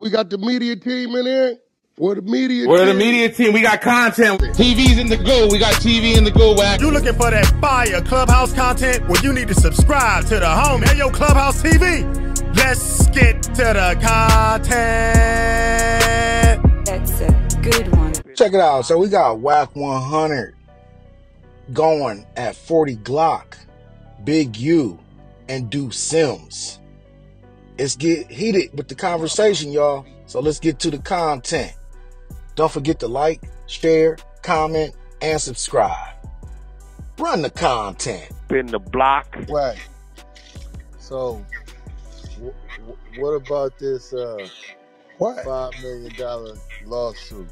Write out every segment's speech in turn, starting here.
We got the media team in here. Where the media We're the media team. We got content. TV's in the go. We got TV in the go. Wack. You looking for that fire Clubhouse content? Well, you need to subscribe to the home. Hey, yo, Clubhouse TV. Let's get to the content. That's a good one. Check it out. So we got Wack 100 going at 40 Glock, Big U, and Deuce M's. It's get heated with the conversation, y'all. So let's get to the content. Don't forget to like, share, comment, and subscribe. Run the content. in the block. Right. So, w- w- what about this uh, What? five million dollar lawsuit?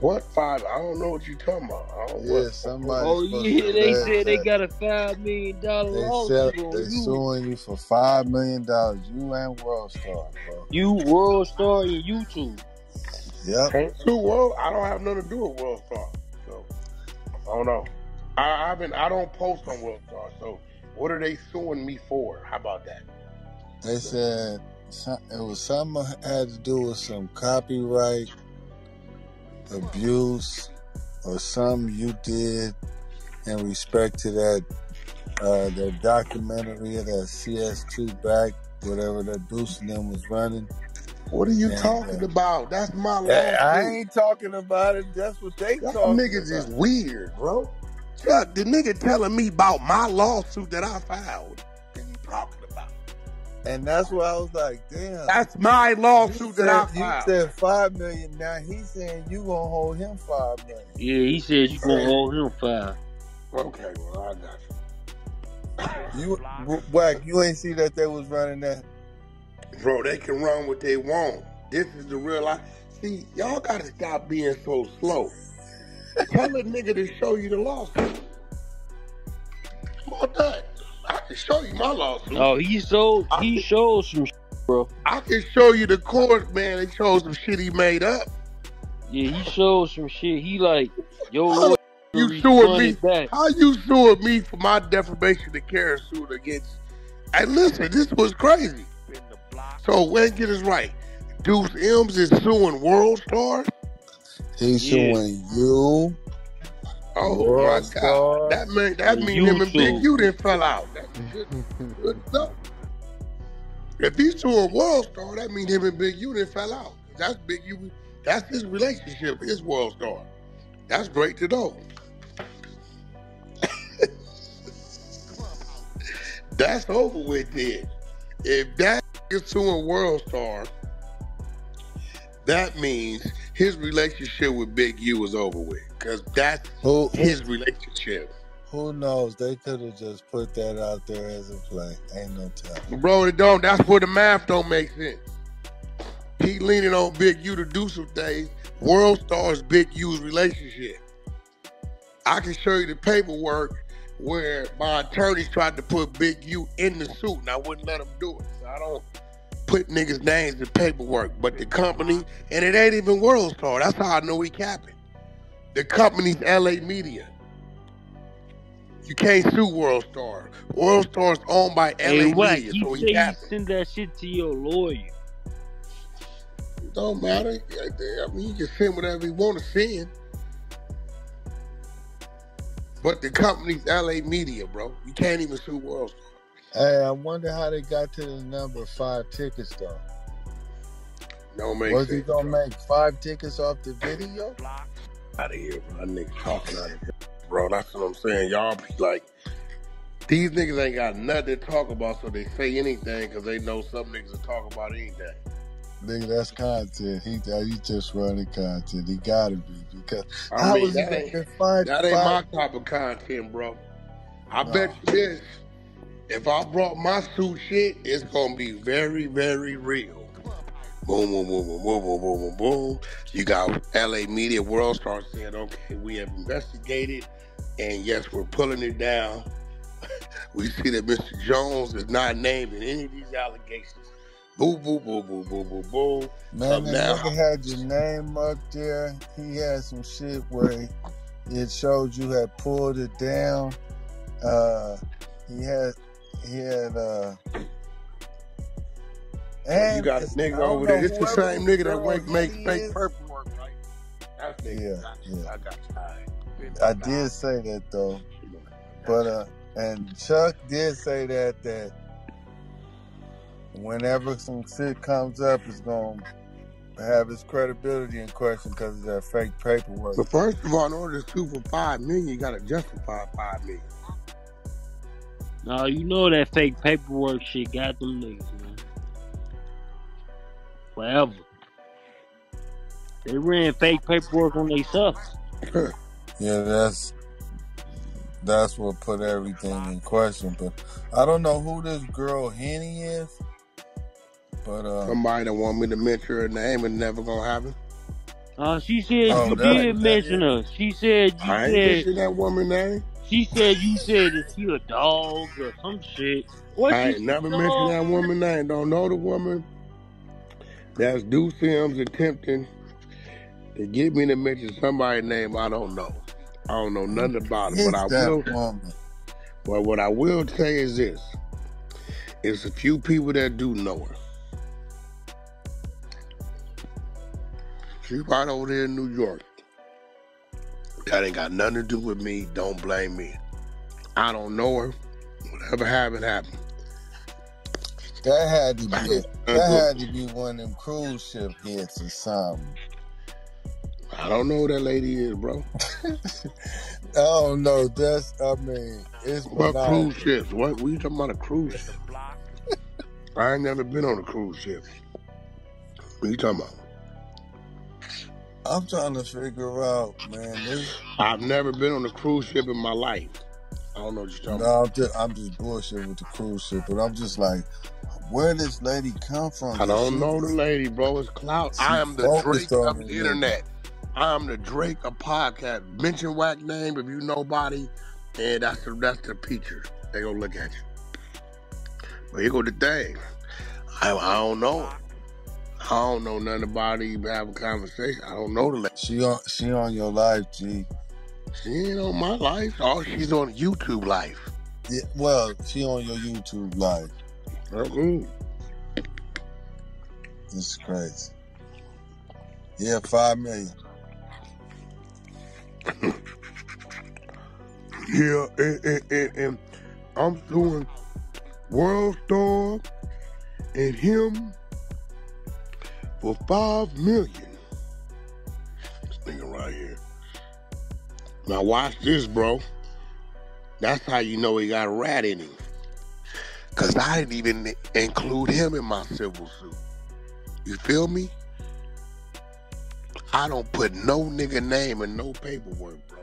What five? I don't know what you're talking about. I don't Yeah, what- somebody. Oh yeah, to they said they that got a five million dollar they sell, lawsuit they on you. suing you for five million dollars. You and World Star, bro. You World Star and YouTube. Yep. Can't sue World. I don't have nothing to do with World Star. So I don't know. I, I've been. I don't post on World Star. So what are they suing me for? How about that? They said some, it was something had to do with some copyright abuse or something you did in respect to that uh, that documentary of that CS2 back, whatever that Deuce and them was running. What are you And, talking uh, about? That's my I I lawsuit. ain't talking about it. That's what they Y'all talking niggas is weird, bro. The nigga telling me about my lawsuit that I filed. What are you talking about? And that's why I was like, damn. That's my You lawsuit that I said you said five million. Now he's saying you gonna hold him five million. Yeah, he said you gonna hold him five. Okay, well I got you. You whack. You ain't see that they was running that. Bro, they can run what they want. This is the real life. See, y'all gotta stop being so slow. Tell a nigga to show you the lawsuit. How about that? I can show you my lawsuit. Oh, he showed I he can, showed some shit, bro. I can show you the court, man. They showed some shit he made up. Yeah, he showed some shit. He like, yo, How you refund suing me? back. How you suing me for my defamation of character suit against? And listen, this was crazy. In the block. So let's get this right. Deuce M's is suing World Star. He's Yeah, suing you, Oh my God, that mean that and mean him and Big U didn't fell out. That's good, good stuff. If he's suing World Star, that means him and Big U didn't fell out. That's Big U. That's his relationship. His World Star. That's great to know. That's over with then. If that is suing World Star, that means his relationship with Big U was over with. Cause that's Who his relationship. who knows? They could have just put that out there as a play. Ain't no telling. Bro, it don't. That's where the math don't make sense. He leaning on Big U to do some things. World Star's Big U's relationship. I can show you the paperwork where my attorneys tried to put Big U in the suit, and I wouldn't let them do it. So I don't put niggas' names in paperwork. But the company, and it ain't even World Star. That's how I know he capping. The company's LA Media. You can't sue World Star. World Star's owned by Hey, LA Media, he so he capping. send that shit to your lawyer. Don't matter. I mean, he can send whatever he want to send. But the company's LA Media, bro. You can't even sue World Star. Hey, I wonder how they got to the number five tickets though. Don't make Was he gonna bro. make five tickets off the video? Out of here, bro. That nigga talking out of here. Bro, that's what I'm saying. Y'all be like, these niggas ain't got nothing to talk about, so they say anything because they know some niggas will talk about anything. Nigga, that's content. He he just running content. He gotta be because I mean, that ain't five that ain't my type of content, bro. I No. bet you this. If I brought my suit shit, it's gonna be very, very real. Boom, boom, boom, boom, boom, boom, boom, boom, boom. You got LA Media World Star saying, okay, we have investigated, and yes, we're pulling it down. We see that Mr. Jones is not named in any of these allegations. Boo, boo, boo, boo, boo, boo, boo. Man, that now. nigga had your name up there. He had some shit where it showed you had pulled it down. Uh, he had he had uh, And you got a nigga I don't over there. It's the same nigga that girl make, make fake is. paperwork, right? That's nigga. Yeah, Got yeah. I got you. All right. I did say that though, but uh, and Chuck did say that that whenever some shit comes up, it's gonna have his credibility in question because of that fake paperwork. So first of all, in order to sue for five million, you gotta justify five million. Nah, you know that fake paperwork shit got them niggas, man. Forever. They ran fake paperwork on themselves. Yeah, that's that's what put everything in question. But I don't know who this girl Henny is. But uh, Somebody that want me to mention her name and never gonna happen. Uh, she said Oh, you did that- mention her. She said you I ain't said mention that woman name. She said you said that she a dog or some shit. What I ain't never dog? mentioned that woman name. Don't know the woman. That's Deuce Sims attempting to get me to mention somebody's name I don't know. I don't know nothing about it, but I will. woman? But what I will say is this: it's a few people that do know her. She's right over there in New York. That ain't got nothing to do with me. Don't blame me. I don't know her. Whatever happened, happened. That had to be I a, that had to be one of them cruise ship hits or something. I don't know who that lady is, bro. I don't know. That's I mean, it's What benign. cruise ships? What? What you talking about a cruise ship? I ain't never been on a cruise ship. What you talking about? I'm trying to figure out, man. This, I've never been on a cruise ship in my life. I don't know what you're talking about. no, I'm just I'm just bullshit with the cruise ship, but I'm just like, where this lady come from? I don't She- know the lady, bro. It's clout. I am the Drake of the internet. I am the Drake of podcast. Mention whack name if you nobody, and that's the that's the picture. They gonna look at you. But here go the thing. I, I don't know. I don't know nothing about it. Even have a conversation. I don't know the lady. She on she on your life, G. She ain't on my life. Oh, she's on YouTube life. Yeah, well, she on your YouTube live. Mm-mm. This is crazy. Yeah, five million. Yeah, and, and, and, and I'm doing World Star and him for five million. This nigga right here. Now watch this, bro. That's how you know he got a rat in him. Cause I didn't even include him in my civil suit. You feel me? I don't put no nigga name in no paperwork, bro.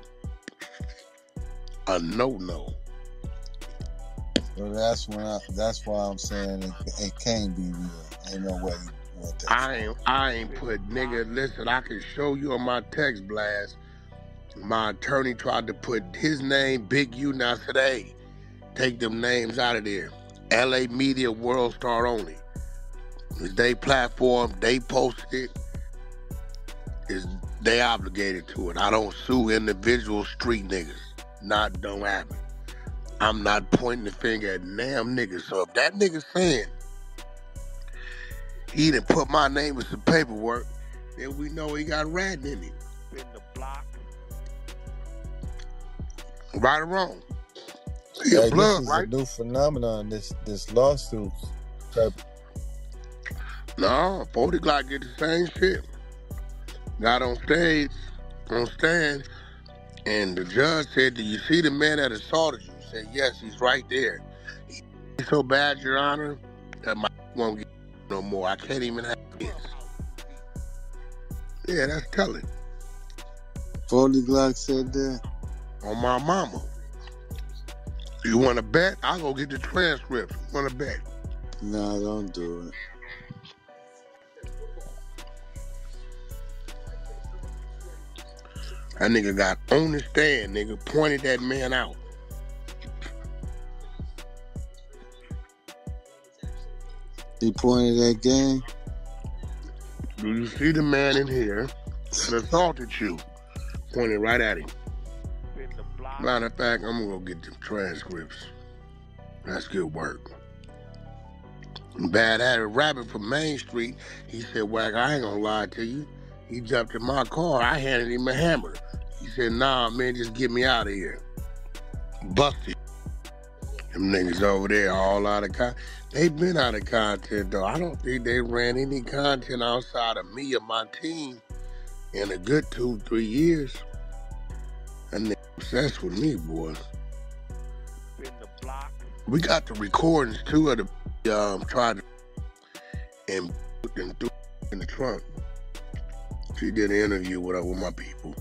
A no no. So that's when I, that's why I'm saying it, it can't be real. Ain't no way. I ain't I ain't put nigga. Listen, I can show you on my text blast. My attorney tried to put his name, Big U. Now today, take them names out of there. L.A. Media, World Star only. It's they platform. They posted it. Is they obligated to it. I don't sue individual street niggas. Not don't happen. I'm not pointing the finger at damn niggas. So if that nigga saying he didn't put my name in some paperwork, then we know he got rat in him. Been the block. Right or wrong. He Hey, plug, this is right? a new phenomenon. This this lawsuit. type- No, 40 Glock get the same shit. Got on stage, on stand, and the judge said, Do you see the man that assaulted you? He said, Yes, he's right there. He's so bad, Your Honor, that my won't get no more. I can't even have kids. Yeah, that's telling. Forty Glock said that. On my mama. You want to bet? I'll go get the transcripts. Want to bet? Nah, don't do it. That nigga got on the stand, nigga, pointed that man out. He pointed that game. Do you see the man in here that assaulted you? Pointed right at him. The. Matter of fact, I'm gonna go get them transcripts. That's good work. Bad Habit rapping from Main Street. He said, Wack, I ain't gonna lie to you. He jumped in my car. I handed him a hammer. He said, Nah, man, just get me out of here. Busted. Them niggas over there all out of content. They been out of content though. I don't think they ran any content outside of me or my team in a good two, three years. And they obsessed with me, boy. in the block. We got the recordings too of the um tried to and put them through in the trunk. She did an interview with her with my people.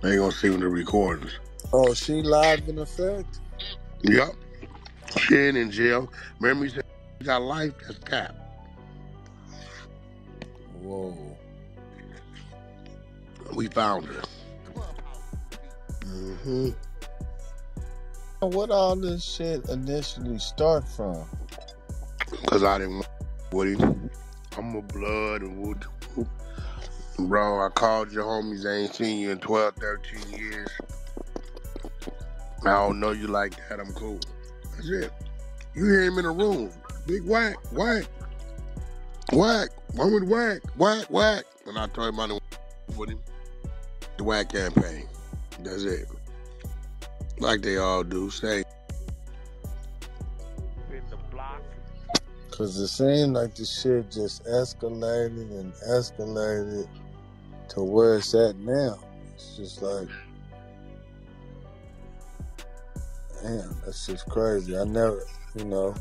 They ain't gonna see when the recordings. Oh, she live in effect? Yep. She ain't in jail. Remember he said she got life, that's cap. Whoa. We found her. hmm What all this shit initially start from? Cause I didn't want him. I'm a blood and wood. Bro, I called your homies. I ain't seen you in 12, 13 years. I don't know you like that. I'm cool. That's it. You hear him in the room. Big whack, whack, whack. One with whack, whack, whack. And I told him I didn't with him. The whack campaign. That's it. Like they all do. Say, in the block. Cause it seemed like the shit just escalated and escalated to where it's at now. It's just like, damn, that's just crazy. I never, you know,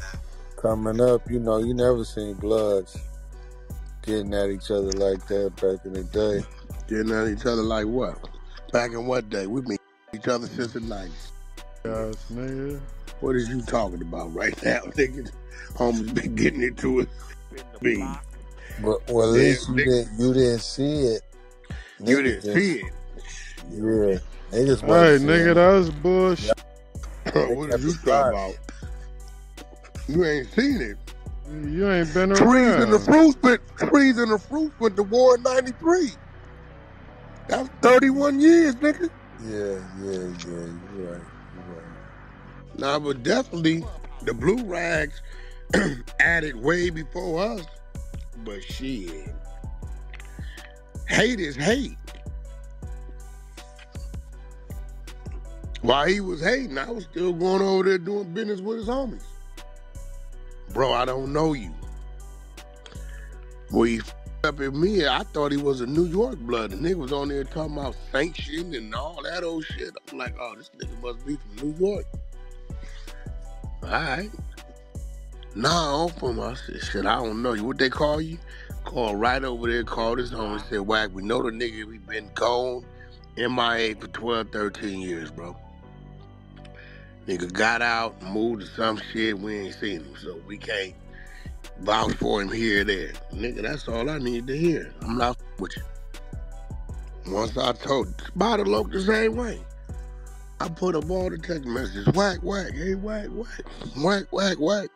coming up, you know, you never seen bloods getting at each other like that back in the day. getting at each other like what? Back in what day? We've been each other since the 90s. Yes, nigga. What is you talking about right now? Niggas, homies been getting into it. in Me. But well, at Yeah, least you didn't, you didn't see it. You didn't see it. Yeah, niggas Hey, wasn't nigga, it. that's bullshit. What is you talking about? You ain't seen it. You ain't been around. Trees and the around. fruits, but trees and the fruits went to war in '93. That's 31 years, nigga. Yeah, yeah, yeah. You're right. You're right. Nah, but definitely the blue rags added way before us. But shit, hate is hate. While he was hating, I was still going over there doing business with his homies. Bro, I don't know you. When he up at me, I thought he was a New York blood. The nigga was on there talking about sanction and all that old shit. I'm like, oh, this nigga must be from New York. All right. Nah, I'm from I said, shit, I don't know you. What they call you? Call right over there, called his home and said, Wack, we know the nigga, we been gone MIA for 12, 13 years, bro. Nigga got out, moved to some shit, we ain't seen him, so we can't vouch for him here or there. Nigga, that's all I need to hear. I'm not with you. Once I told, Spider looked the same way. I put up all the text messages, whack, whack, hey, whack, whack, whack, whack, whack.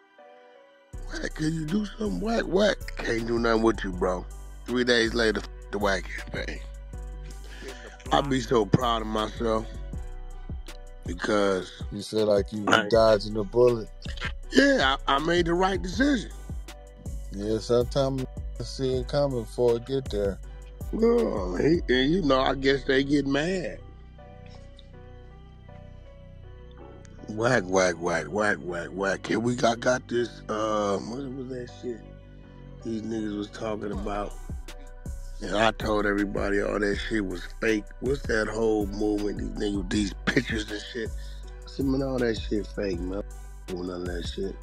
Whack, can you do something? Whack, whack. Can't do nothing with you, bro. Three days later, the whack campaign. I'd be so proud of myself because, You said like you Right. dodging a bullet. yeah, I, I made the right decision. Yeah, sometimes I see it coming before it get there. Well, he, and you know, I guess they get mad. Whack, whack, whack, whack, whack, whack. Here we got got this. Um, what was that shit? These niggas was talking about, and I told everybody all that shit was fake. What's that whole movement? These niggas, these pictures and shit. I said, man, all that shit fake, man. None of that shit.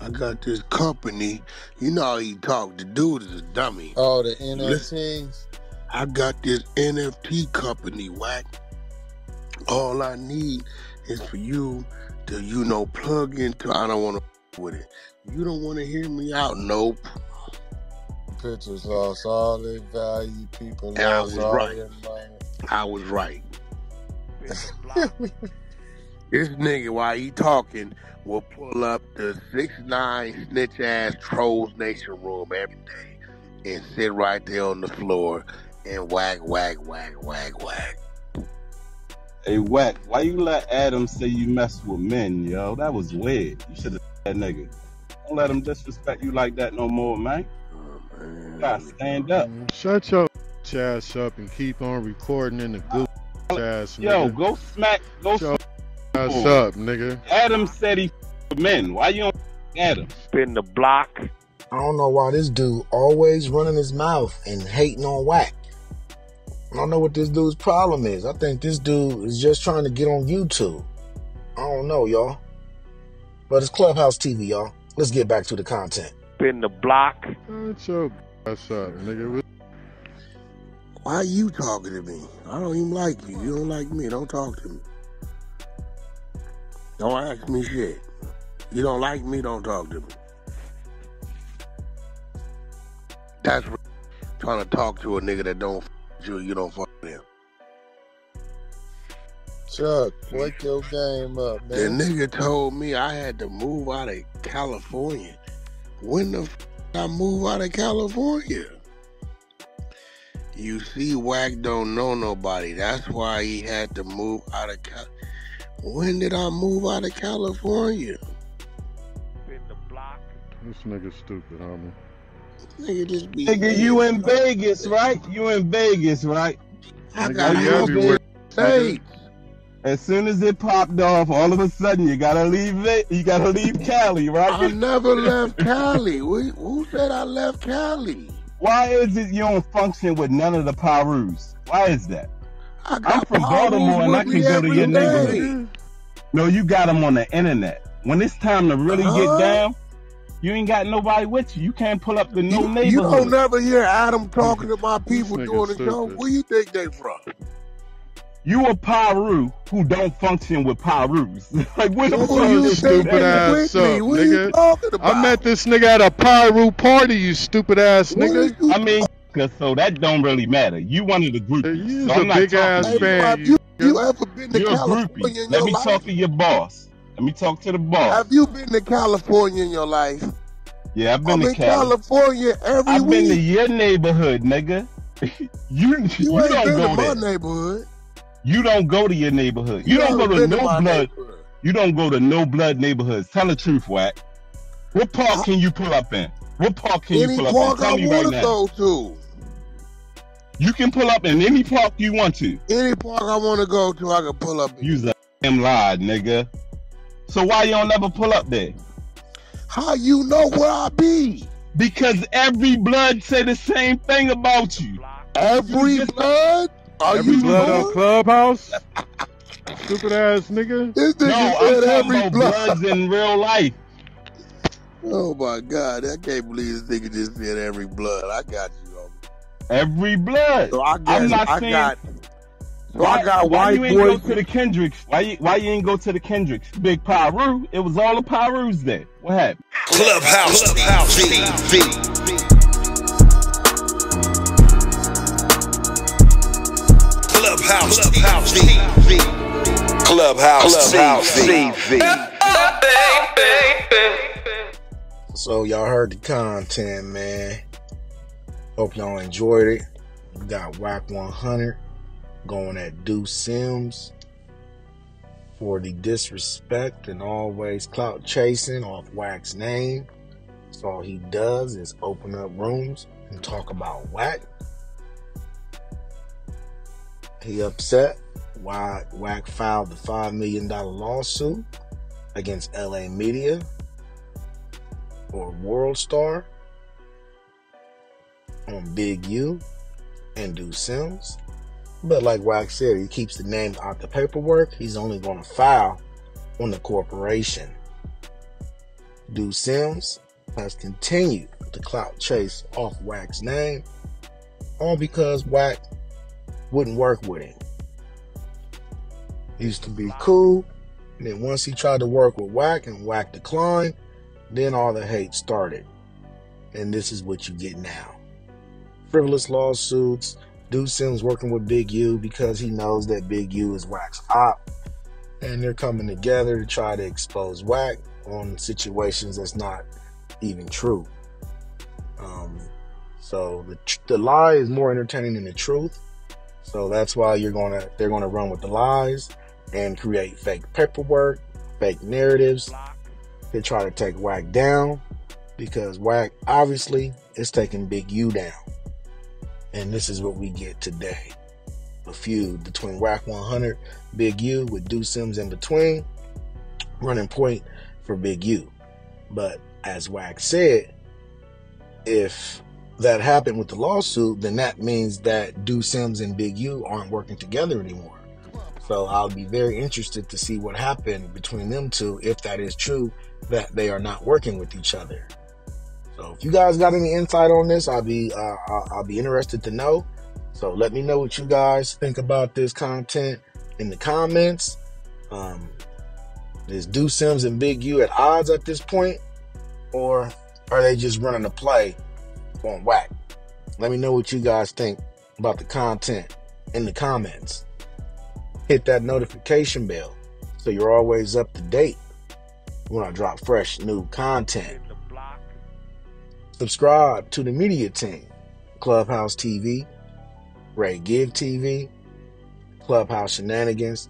I got this company. You know how he talk. The dude is a dummy. Oh, the Listen. NFTs. I got this NFT company, whack. All I need is for you to, you know, plug into. I don't want to with it. You don't want to hear me out. Nope. Pictures lost all their value. People And I lost was all right. their money. I was right. In the block. This nigga, while he talking, will pull up the six nine snitch ass trolls nation room every day and sit right there on the floor and whack, whack, whack, whack, whack. Hey, Wack, why you let Adam say you mess with men, yo? That was weird. You should have that nigga. Don't let them disrespect you like that no more, man. You gotta stand up. Shut your ass up and keep on recording in the goof ass Yo, nigga. go smack, go Shut smack. your ass up, nigga. Adam said he f- men. Why you don't Adam? Spin the block. I don't know why this dude always running his mouth and hating on whack. I don't know what this dude's problem is. I think this dude is just trying to get on YouTube. I don't know, y'all. But it's Clubhouse TV, y'all. Let's get back to the content. Spin the block. Shut your ass up, nigga. Why are you talking to me? I don't even like you. You don't like me. Don't talk to me. Don't ask me shit. You don't like me, don't talk to me. That's r- trying to talk to a nigga that don't f- you. You don't fuck with him. Chuck, wake your game up, man. The man. nigga told me I had to move out of California. When the f- I move out of California? You see, Wack don't know nobody. That's why he had to move out of Cal. When did I move out of California? Spin the block. This nigga stupid, homie. Nigga just be Nigga, you in Vegas, right? You in Vegas, right? I got you house everywhere. in States. As soon as it popped off, all of a sudden you gotta leave it. You gotta leave Cali, right? I never left Cali. Who who said I left Cali? Why is it you don't function with none of the Pirus? Why is that? I got I'm from problems Baltimore and I can go to your day. neighborhood. No, you got them on the internet. When it's time to really Huh? get uh-huh. down, you ain't got nobody with you. You can't pull up the no You, you neighborhood. don't never hear Adam talking to my people nigga during the show. stupid. Where you think they from? You a Piru who don't function with Pirus. like where the Who fuck you is stupid ass with up, me? What are you nigga. talking about? I met this nigga at a Piru party, you stupid ass What nigga. you I mean, 'cause so that don't really matter. You one of the Hey, groupies. You's So a I'm not big ass you. Fan, you you you ever been to You're a California groupie. in Let your me life? talk to your boss. Let me talk to the boss. Have you been to California in your life? Yeah, I've been I'm to in Cali. California every I've been to your neighborhood, nigga. you You you ain't don't been to go my there. neighborhood. You don't go to your neighborhood. You You don't go to no blood. You don't go to no blood neighborhoods. Tell the truth, Wack. What park I, can you pull up in? What park can you pull up in? park I Tell me right want to now. go to. You can pull up in any park you want to. Any park I want to go to, I can pull up in. Use a damn lie, nigga. So why you don't never pull up there? How you know where I be? Because every blood say the same thing about you. You Every just blood? Are Every you blood on? Clubhouse? Stupid ass nigga. This no. nigga I'm said every blood. bloods in real life. Oh my God, I can't believe this nigga just said every blood. I got you. homie. Every blood. So I I'm not I saying got. So why. I got Why white you ain't go boys. to the Kendricks? Why you Why you ain't go to the Kendricks? Big Piru. It was all the Pirus there. What happened? Clubhouse, Clubhouse TV. Clubhouse, Clubhouse TV. Clubhouse, TV. So y'all heard the content, man. Hope y'all enjoyed it. We got Wack 100 going at Deuce Sims for the disrespect and always clout chasing off Wack's name. So all he does is open up rooms and talk about Wack. He upset why Wack filed the $5 million lawsuit against LA Media or World Star on Big U and Deuce M's. But like Wax said, he keeps the name out the paperwork. He's only going to file on the corporation. Deuce M's has continued the clout chase off Wack's name, all because Wack wouldn't work with him. He used to be cool, and then once he tried to work with Wack and Wack declined, then all the hate started. And this is what you get now. Frivolous lawsuits. Dude Sims working with Big U because he knows that Big U is Wack's op. And they're coming together to try to expose Wack on situations that's not even true. Um, so the, the lie is more entertaining than the truth. So that's why you're gonna they're gonna run with the lies and create fake paperwork, fake narratives, they try to take Wack down. because Wack obviously is taking Big U down. And this is what we get today. A feud between Wack 100, Big U with Deuce Sims in between, running point for Big U. But as Wack said, if that happened with the lawsuit, then that means that Deuce M's and Big U aren't working together anymore. So I'll be very interested to see what happened between them two if that is true that they are not working with each other. So if you guys got any insight on this, I'll be uh, I'll, be interested to know. So let me know what you guys think about this content in the comments. Um, is Deuce M's and Big U at odds at this point, or are they just running a play on whack. Let me know what you guys think about the content in the comments. Hit that notification bell so you're always up to date when I drop fresh new content. Subscribe to the media team, Clubhouse TV, RaeGiveTV, Clubhouse Shenanigans,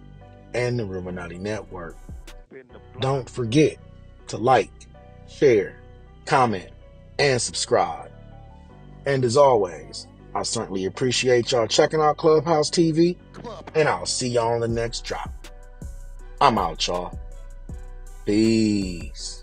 and the Ruminati Network. Don't forget to like, share, comment, and subscribe. And as always, I certainly appreciate y'all checking out Clubhouse TV, and I'll see y'all on the next drop. I'm out, y'all. Peace.